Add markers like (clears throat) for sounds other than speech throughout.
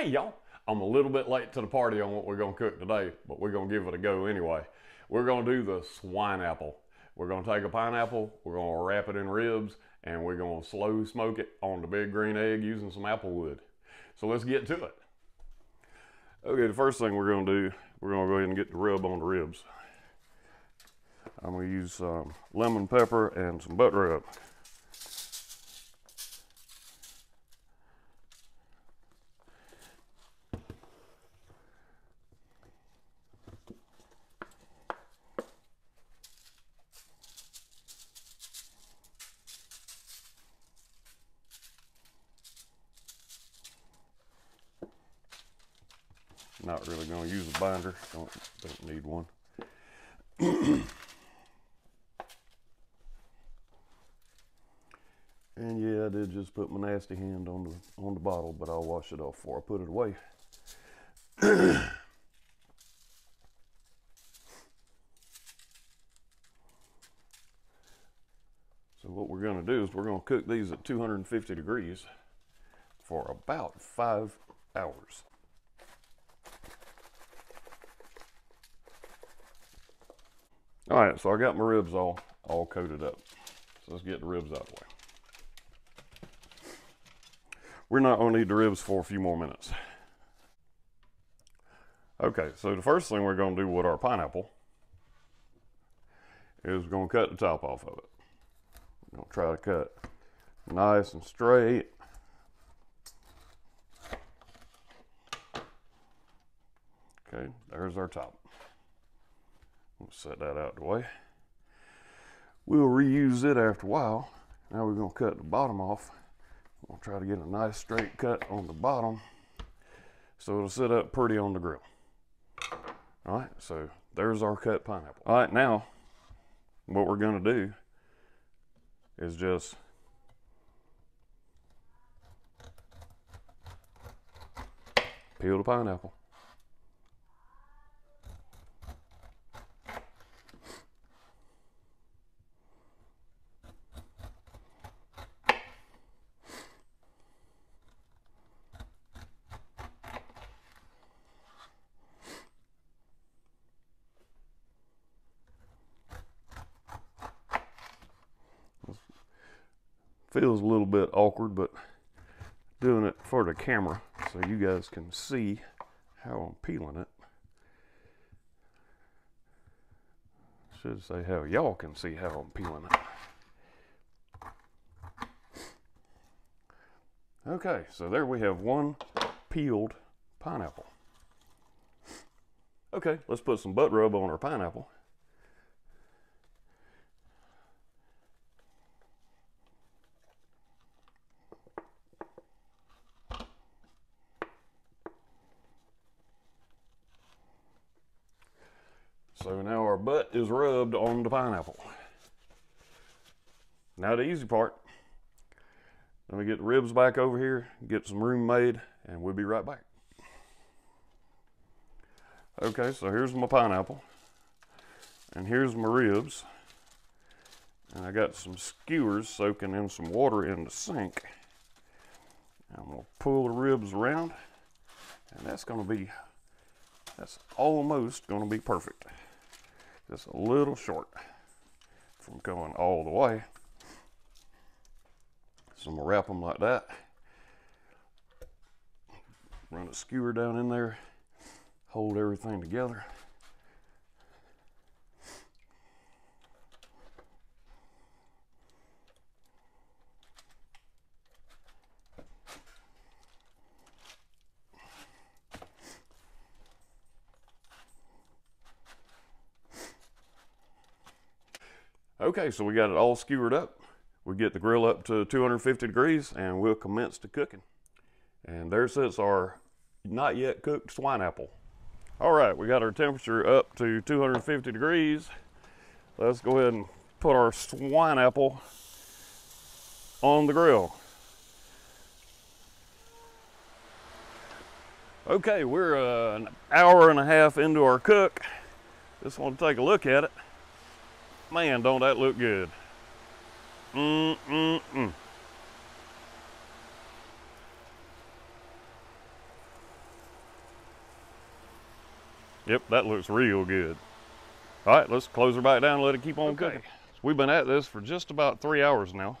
Hey y'all, I'm a little bit late to the party on what we're gonna cook today, but we're gonna give it a go anyway. We're gonna do the swine apple. We're gonna take a pineapple, we're gonna wrap it in ribs, and we're gonna slow smoke it on the big green egg using some apple wood. So let's get to it. Okay, the first thing we're gonna do, we're gonna go ahead and get the rub on the ribs. I'm gonna use some lemon pepper and some butt rub. Not really going to use a binder. Don't don't need one. (clears throat) and yeah, I did just put my nasty hand on the on the bottle, but I'll wash it off before I put it away. (clears throat) So what we're going to do is we're going to cook these at 250 degrees for about five hours. All right, so I got my ribs all, all coated up. So let's get the ribs out of the way. We're not gonna need the ribs for a few more minutes. Okay, so the first thing we're gonna do with our pineapple is we're gonna cut the top off of it. We're gonna try to cut nice and straight. Okay, there's our top. We'll set that out the way. We'll reuse it after a while. Now we're gonna cut the bottom off. We'll try to get a nice straight cut on the bottom so it'll sit up pretty on the grill. All right, so there's our cut pineapple. All right, now what we're gonna do is just peel the pineapple. Feels a little bit awkward, but doing it for the camera so you guys can see how I'm peeling it. Should say how y'all can see how I'm peeling it. Okay, so there we have one peeled pineapple. Okay, let's put some butt rub on our pineapple. So now our butt is rubbed on the pineapple. Now the easy part. Let me get the ribs back over here, get some room made, and we'll be right back. Okay, so here's my pineapple. And here's my ribs. And I got some skewers soaking in some water in the sink. I'm gonna pull the ribs around, and that's gonna be, that's almost gonna be perfect just a little short from going all the way. So I'm gonna wrap them like that. Run a skewer down in there, hold everything together. Okay, so we got it all skewered up. We get the grill up to 250 degrees and we'll commence to cooking. And there sits our not yet cooked swine apple. All right, we got our temperature up to 250 degrees. Let's go ahead and put our swine apple on the grill. Okay, we're uh, an hour and a half into our cook. Just want to take a look at it. Man, don't that look good. Mm-mm-mm. Yep, that looks real good. All right, let's close her back down and let it keep on okay. cooking. So we've been at this for just about three hours now.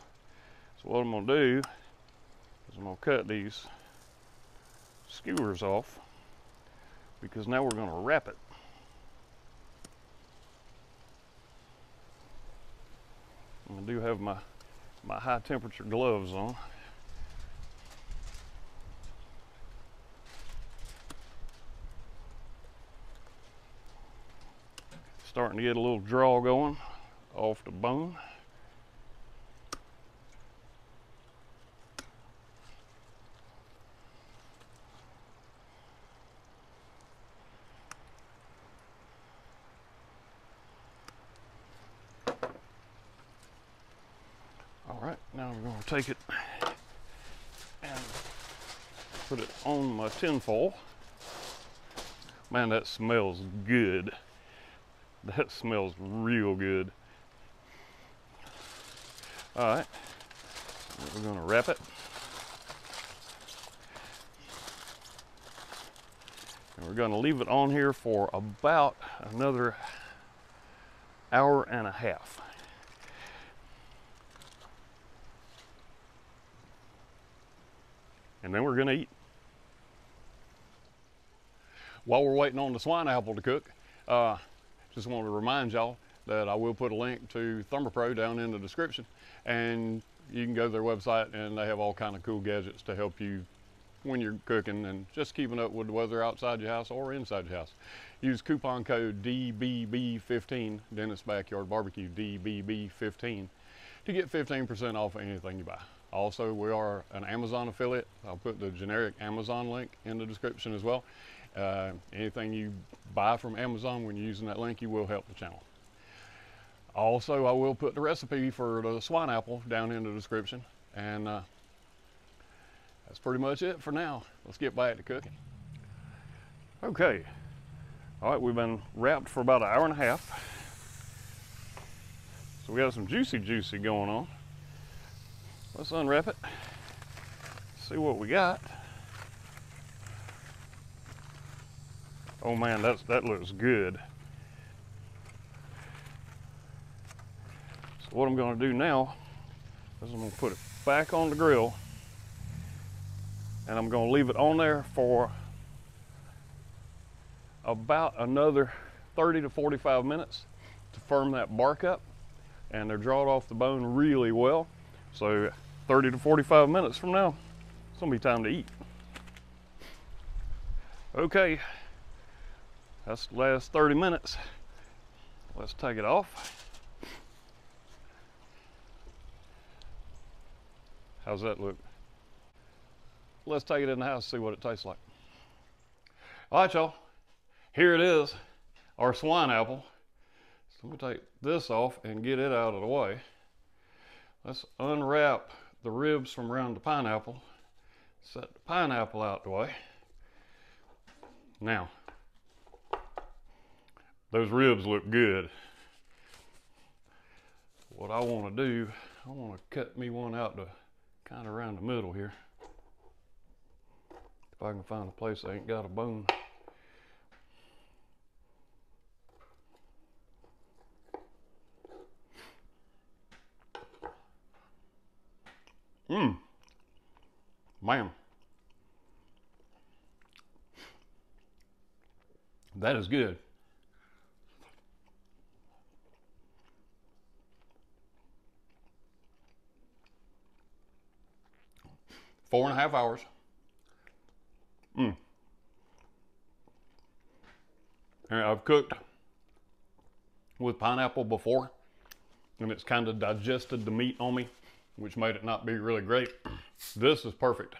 So what I'm gonna do is I'm gonna cut these skewers off because now we're gonna wrap it. I do have my, my high temperature gloves on. Starting to get a little draw going off the bone. Take it and put it on my tinfoil. Man, that smells good. That smells real good. All right, we're gonna wrap it. And we're gonna leave it on here for about another hour and a half. And then we're gonna eat. While we're waiting on the swine apple to cook, uh, just want to remind y'all that I will put a link to Thermopro down in the description and you can go to their website and they have all kind of cool gadgets to help you when you're cooking and just keeping up with the weather outside your house or inside your house. Use coupon code DBB15, Dennis Backyard Barbecue, DBB15, to get 15% off anything you buy. Also, we are an Amazon affiliate. I'll put the generic Amazon link in the description as well. Uh, anything you buy from Amazon when you're using that link, you will help the channel. Also, I will put the recipe for the swine apple down in the description. And uh, that's pretty much it for now. Let's get back to cooking. Okay. All right, we've been wrapped for about an hour and a half. So we got some juicy juicy going on. Let's unwrap it, see what we got. Oh man, that's, that looks good. So what I'm gonna do now is I'm gonna put it back on the grill and I'm gonna leave it on there for about another 30 to 45 minutes to firm that bark up and they're drawn off the bone really well. So 30 to 45 minutes from now, it's gonna be time to eat. Okay, that's the last 30 minutes. Let's take it off. How's that look? Let's take it in the house see what it tastes like. All right, y'all. Here it is, our swine apple. So let me take this off and get it out of the way. Let's unwrap the ribs from around the pineapple. Set the pineapple out the way. Now, those ribs look good. What I want to do, I want to cut me one out to kind of around the middle here. If I can find a place that ain't got a bone. Mmm. Man. That is good. Four and a half hours. Mmm. I've cooked with pineapple before, and it's kind of digested the meat on me which made it not be really great. This is perfect.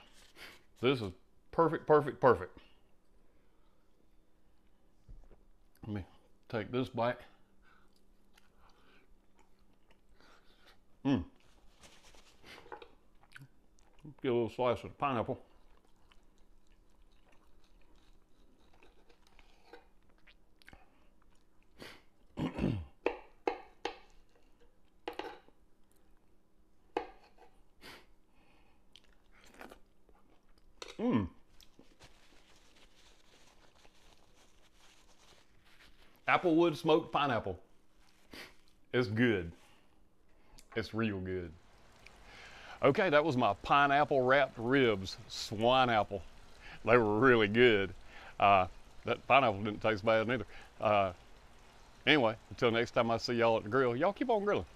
This is perfect, perfect, perfect. Let me take this bite. Mmm. Get a little slice of pineapple. Mmm. Applewood smoked pineapple. It's good. It's real good. Okay, that was my pineapple wrapped ribs, swine apple. They were really good. Uh, that pineapple didn't taste bad neither. Uh, anyway, until next time I see y'all at the grill, y'all keep on grilling.